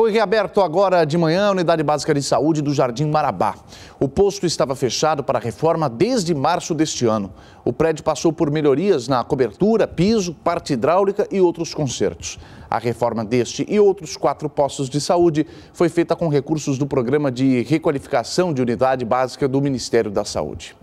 Foi reaberto agora de manhã a Unidade Básica de Saúde do Jardim Marabá. O posto estava fechado para reforma desde março deste ano. O prédio passou por melhorias na cobertura, piso, parte hidráulica e outros consertos. A reforma deste e outros quatro postos de saúde foi feita com recursos do Programa de Requalificação de Unidade Básica do Ministério da Saúde.